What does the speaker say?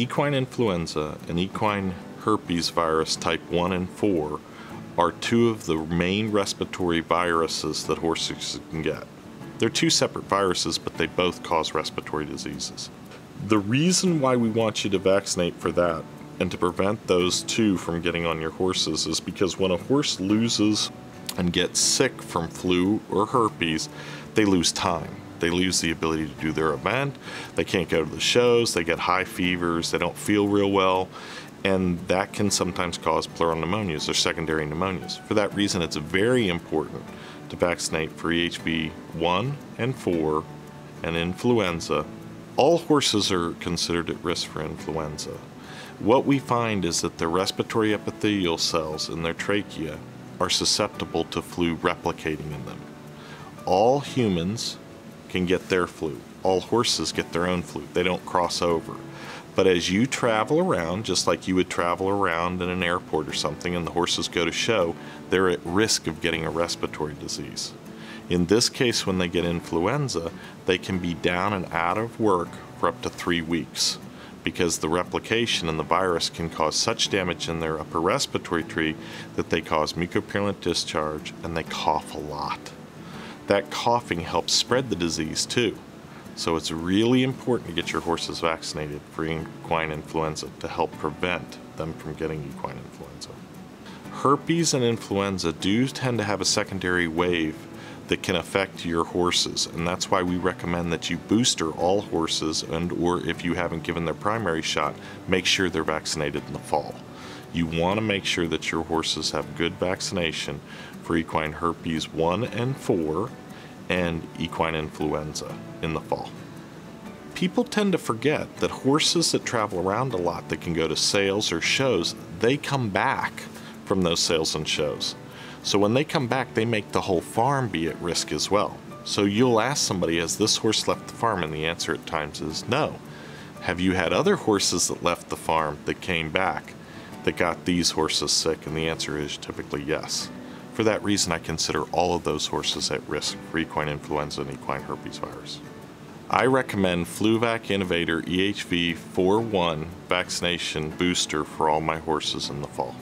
Equine influenza and equine herpes virus type 1 and 4 are two of the main respiratory viruses that horses can get. They're two separate viruses, but they both cause respiratory diseases. The reason why we want you to vaccinate for that and to prevent those two from getting on your horses is because when a horse loses and gets sick from flu or herpes, they lose time. They lose the ability to do their event. They can't go to the shows. They get high fevers. They don't feel real well. And that can sometimes cause pleural pneumonias or secondary pneumonias. For that reason, it's very important to vaccinate for EHV 1 and 4 and influenza. All horses are considered at risk for influenza. What we find is that the respiratory epithelial cells in their trachea are susceptible to flu replicating in them. All humans can get their flu. All horses get their own flu. They don't cross over. But as you travel around, just like you would travel around in an airport or something, and the horses go to show, they're at risk of getting a respiratory disease. In this case, when they get influenza, they can be down and out of work for up to three weeks because the replication and the virus can cause such damage in their upper respiratory tree that they cause mucopurulent discharge and they cough a lot. That coughing helps spread the disease too. So it's really important to get your horses vaccinated for equine influenza to help prevent them from getting equine influenza. Herpes and influenza do tend to have a secondary wave that can affect your horses and that's why we recommend that you booster all horses and or if you haven't given their primary shot make sure they're vaccinated in the fall you want to make sure that your horses have good vaccination for equine herpes 1 and 4 and equine influenza in the fall. People tend to forget that horses that travel around a lot that can go to sales or shows, they come back from those sales and shows. So when they come back, they make the whole farm be at risk as well. So you'll ask somebody, has this horse left the farm? And the answer at times is no. Have you had other horses that left the farm that came back that got these horses sick? And the answer is typically yes. For that reason, I consider all of those horses at risk for equine influenza and equine herpes virus. I recommend FluVac Innovator EHV 41 vaccination booster for all my horses in the fall.